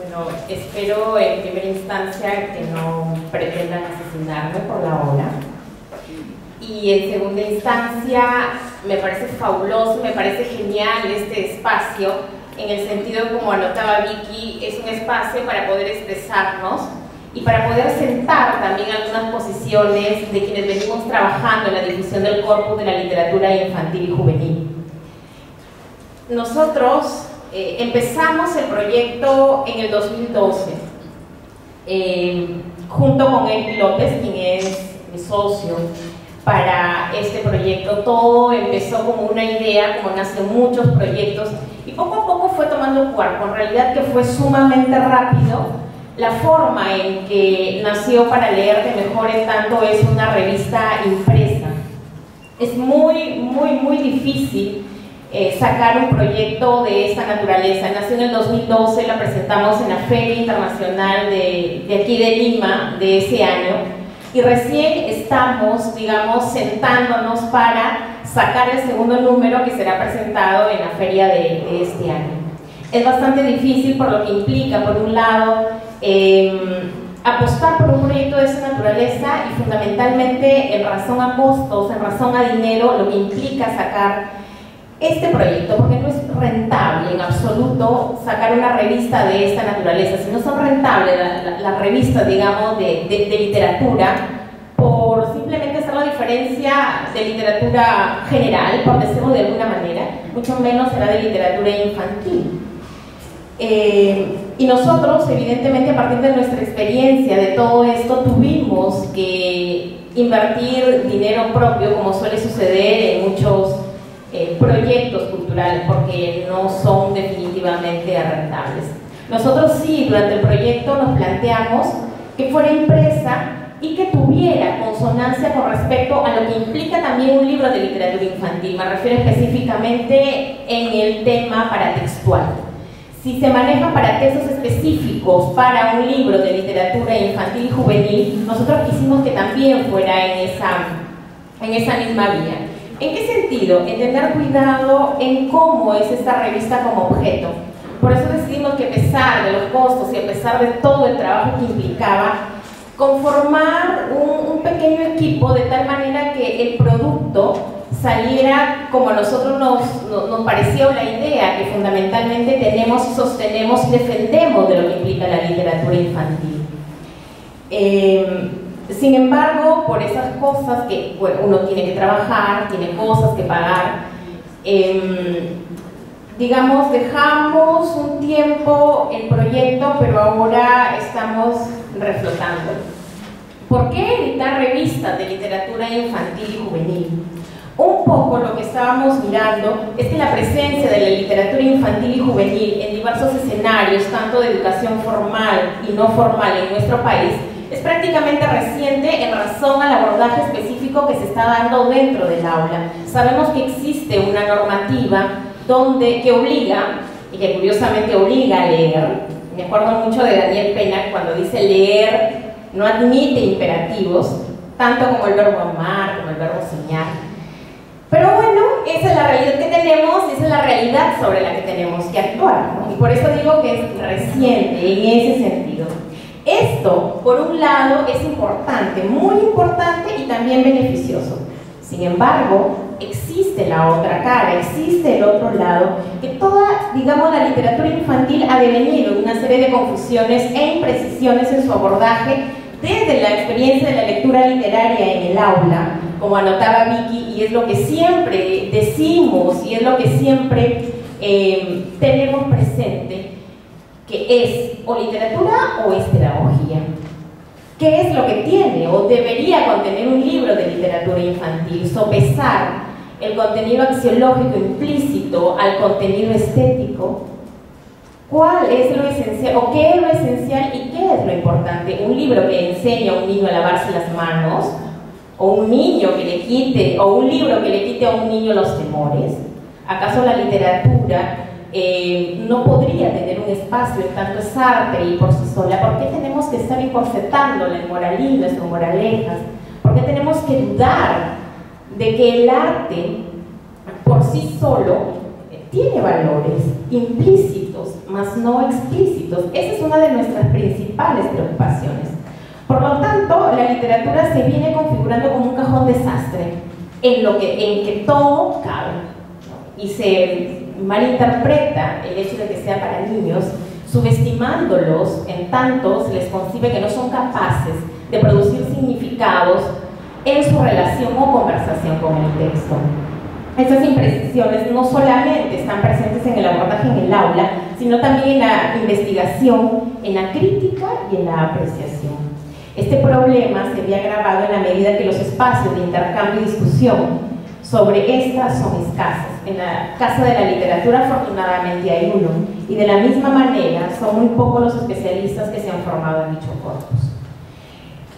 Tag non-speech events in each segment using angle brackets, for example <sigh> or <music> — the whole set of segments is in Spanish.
Bueno, espero en primera instancia que no pretendan asesinarme por la hora. Y en segunda instancia, me parece fabuloso, me parece genial este espacio, en el sentido como anotaba Vicky, es un espacio para poder expresarnos y para poder sentar también algunas posiciones de quienes venimos trabajando en la difusión del corpus de la literatura infantil y juvenil. Nosotros eh, empezamos el proyecto en el 2012, eh, junto con Eli López, quien es mi socio para este proyecto. Todo empezó como una idea, como nacen muchos proyectos, y poco a poco fue tomando cuerpo. En realidad que fue sumamente rápido. La forma en que nació para leer de mejor en tanto es una revista impresa. Es muy, muy, muy difícil eh, sacar un proyecto de esta naturaleza. Nació en el 2012, la presentamos en la Feria Internacional de, de aquí de Lima de ese año y recién estamos, digamos, sentándonos para sacar el segundo número que será presentado en la feria de, este año. Es bastante difícil por lo que implica, por un lado, eh, apostar por un proyecto de esa naturaleza y fundamentalmente en razón a costos, en razón a dinero, lo que implica sacar este proyecto, porque no es rentable en absoluto sacar una revista de esta naturaleza, si no son rentables las la, revistas, digamos, de, de, de, literatura, por simplemente hacer la diferencia de literatura general, por decirlo de alguna manera, mucho menos será de literatura infantil. Eh, y nosotros, evidentemente, a partir de nuestra experiencia de todo esto, tuvimos que invertir dinero propio, como suele suceder en muchos eh, proyectos culturales porque no son definitivamente rentables. Nosotros sí, durante el proyecto nos planteamos que fuera impresa y que tuviera consonancia con respecto a lo que implica también un libro de literatura infantil. Me refiero específicamente en el tema paratextual. Si se maneja para textos específicos para un libro de literatura infantil y juvenil, nosotros quisimos que también fuera en esa, en esa misma vía. ¿En qué sentido? En tener cuidado en cómo es esta revista como objeto. Por eso decidimos que a pesar de los costos y a pesar de todo el trabajo que implicaba, conformar un, pequeño equipo de tal manera que el producto saliera como a nosotros nos, nos, nos, pareció la idea, que fundamentalmente tenemos sostenemos y defendemos de lo que implica la literatura infantil. Eh, sin embargo, por esas cosas que bueno, uno tiene que trabajar, tiene cosas que pagar, eh, digamos, dejamos un tiempo el proyecto, pero ahora estamos reflotando. ¿Por qué editar revistas de literatura infantil y juvenil? Un poco lo que estábamos mirando es que la presencia de la literatura infantil y juvenil en diversos escenarios, tanto de educación formal y no formal en nuestro país, es prácticamente reciente en razón al abordaje específico que se está dando dentro del aula. Sabemos que existe una normativa donde, que obliga, y que curiosamente obliga a leer, me acuerdo mucho de Daniel Pena cuando dice leer no admite imperativos, tanto como el verbo amar, como el verbo soñar. Pero bueno, esa es la realidad que tenemos esa es la realidad sobre la que tenemos que actuar. Y por eso digo que es reciente en ese sentido. Esto, por un lado, es importante, muy importante y también beneficioso. Sin embargo, existe la otra cara, existe el otro lado, que toda, digamos, la literatura infantil ha devenido en una serie de confusiones e imprecisiones en su abordaje desde la experiencia de la lectura literaria en el aula, como anotaba Vicky, y es lo que siempre decimos y es lo que siempre eh, tenemos presente, que es o literatura o es pedagogía. ¿Qué es lo que tiene o debería contener un libro de literatura infantil? Sopesar el contenido axiológico implícito al contenido estético. ¿Cuál es lo esencial o qué es lo esencial y qué es lo importante? Un libro que enseña a un niño a lavarse las manos o un niño que le quite o un libro que le quite a un niño los temores. ¿Acaso la literatura eh, no podría tener un espacio en tanto es arte y por sí sola? ¿Por qué tenemos que estar encorsetándola en moralismos o moralejas? ¿Por qué tenemos que dudar de que el arte por sí solo tiene valores implícitos, más no explícitos. Esa es una de nuestras principales preocupaciones. Por lo tanto, la literatura se viene configurando como un cajón desastre en, lo que, en que todo cabe y se malinterpreta el hecho de que sea para niños, subestimándolos en tanto se les concibe que no son capaces de producir significados en su relación o conversación con el texto. Estas imprecisiones no solamente están presentes en el abordaje en el aula, sino también en la investigación, en la crítica y en la apreciación. Este problema se ve agravado en la medida que los espacios de intercambio y discusión sobre estas son escasas. En la Casa de la Literatura afortunadamente hay uno y de la misma manera son muy pocos los especialistas que se han formado en dicho corpus.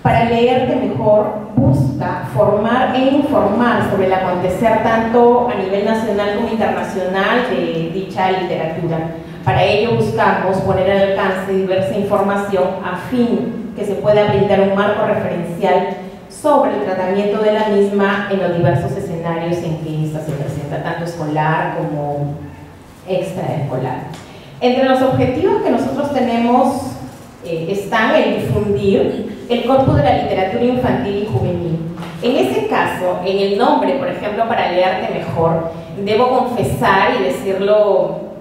Para leerte mejor, busca formar e informar sobre el acontecer tanto a nivel nacional como internacional de dicha literatura. Para ello buscamos poner al alcance diversa información a fin que se pueda brindar un marco referencial sobre el tratamiento de la misma en los diversos escenarios en que ésta se presenta, tanto escolar como extraescolar. Entre los objetivos que nosotros tenemos eh, están el difundir el corpus de la literatura infantil y juvenil. En ese caso, en el nombre, por ejemplo, para leerte mejor, debo confesar y decirlo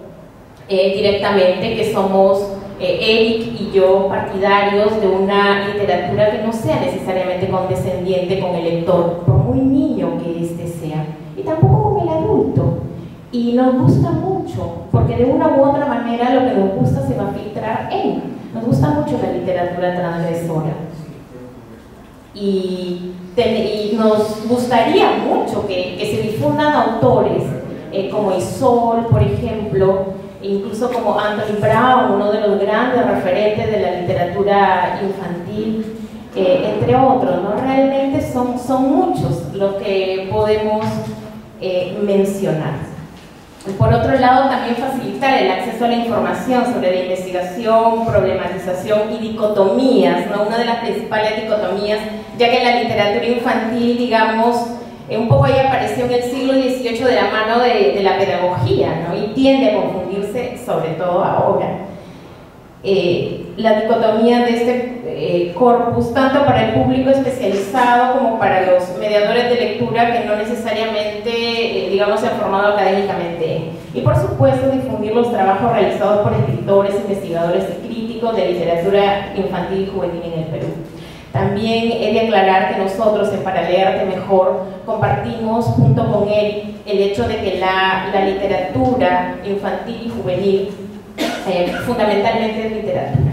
eh, directamente que somos eh, Eric y yo partidarios de una literatura que no sea necesariamente condescendiente con el lector, por muy niño que éste sea, y tampoco con el adulto. Y nos gusta mucho, porque de una u otra manera lo que nos gusta se va a filtrar en nos gusta mucho la literatura transgresora. Y, nos gustaría mucho que, se difundan autores eh, como Isol, por ejemplo, incluso como Anthony Brown, uno de los grandes referentes de la literatura infantil, eh, entre otros. ¿no? Realmente son, son muchos los que podemos eh, mencionar. Por otro lado, también facilitar el acceso a la información sobre la investigación, problematización y dicotomías, ¿no? una de las principales dicotomías, ya que en la literatura infantil, digamos, eh, un poco ahí apareció en el siglo XVIII de la mano de, la pedagogía, ¿no? y tiende a confundirse sobre todo ahora. Eh, la dicotomía de este eh, corpus, tanto para el público especializado como para los mediadores de lectura que no necesariamente, digamos, se han formado académicamente. Y por supuesto, difundir los trabajos realizados por escritores, investigadores y críticos de literatura infantil y juvenil en el Perú. También he de aclarar que nosotros en Para Leerte Mejor compartimos junto con él el hecho de que la, la literatura infantil y juvenil eh, fundamentalmente en literatura.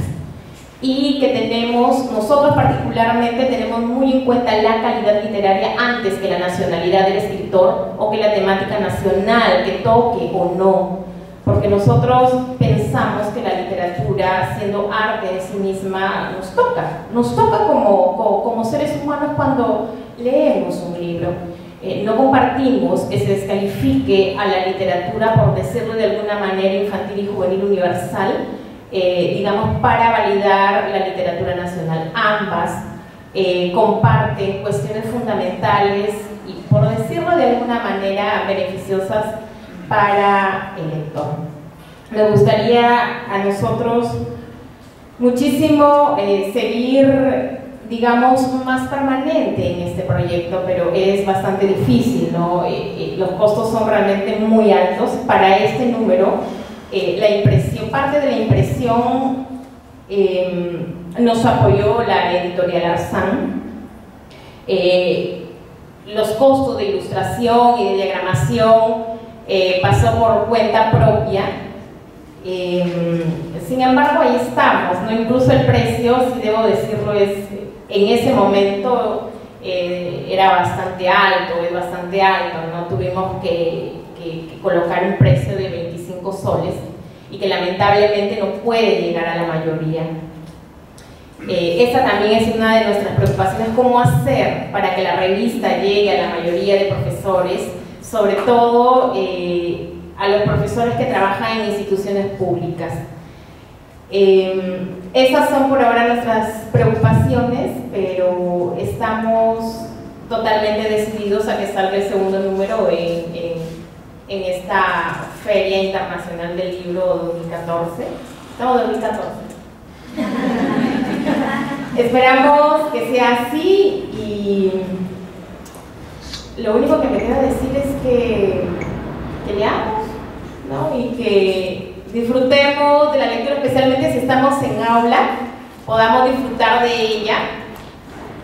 Y que tenemos, nosotros particularmente tenemos muy en cuenta la calidad literaria antes que la nacionalidad del escritor o que la temática nacional que toque o no. Porque nosotros pensamos que la literatura, siendo arte en sí misma, nos toca. Nos toca como, como, como seres humanos cuando leemos un libro. Eh, no compartimos que se descalifique a la literatura, por decirlo de alguna manera, infantil y juvenil universal, eh, digamos, para validar la literatura nacional. Ambas eh, comparten cuestiones fundamentales y, por decirlo de alguna manera, beneficiosas para el lector. Me gustaría a nosotros muchísimo seguir digamos, más permanente en este proyecto, pero es bastante difícil, ¿no? Eh, eh, los costos son realmente muy altos para este número. Eh, la impresión, parte de la impresión em, nos apoyó la editorial Arzán. los costos de ilustración y de diagramación pasó por cuenta propia. Em, sin embargo, ahí estamos, ¿no? Incluso el precio, si debo decirlo, es en ese momento eh, era bastante alto, es bastante alto, ¿no? Tuvimos que, colocar un precio de 25 soles y que lamentablemente no puede llegar a la mayoría. Eh, esta también es una de nuestras preocupaciones, cómo hacer para que la revista llegue a la mayoría de profesores, sobre todo eh, a los profesores que trabajan en instituciones públicas. Eh, esas son por ahora nuestras preocupaciones, pero estamos totalmente decididos a que salga el segundo número en, en, esta Feria Internacional del Libro 2014. Estamos 2014. Esperamos que sea así y lo único que me queda decir es que, que leamos ¿no? y que disfrutemos de la lectura, especialmente si estamos en aula, podamos disfrutar de ella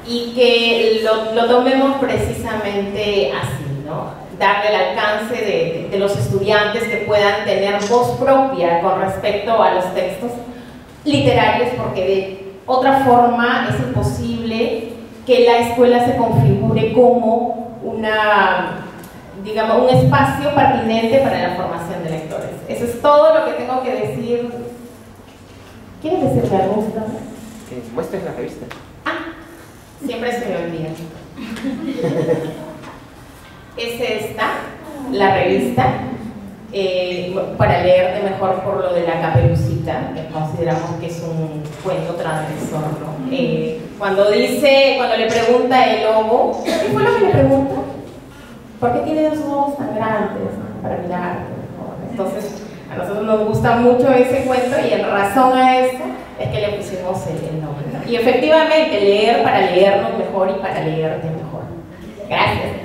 y que lo, tomemos precisamente así, ¿no? darle el alcance de, de, los estudiantes que puedan tener voz propia con respecto a los textos literarios, porque de otra forma es imposible que la escuela se configure como una, digamos, un espacio pertinente para la formación de lectores. Eso es todo lo que tengo que decir. ¿Quieren decirme algo? Que muestres la revista. Ah, siempre se me olvida. <laughs> es esta, la revista, eh, para leer de mejor por lo de la caperucita, que consideramos que es un cuento transgresor. ¿no? Eh, cuando dice, cuando le pregunta el lobo, ¿qué fue lo que le pregunta? ¿Por qué tiene dos ojos tan grandes para mirar? Entonces, a nosotros nos gusta mucho ese cuento y en razón a eso es que le pusimos el, nombre. Y efectivamente, leer para leernos mejor y para leerte mejor. Gracias.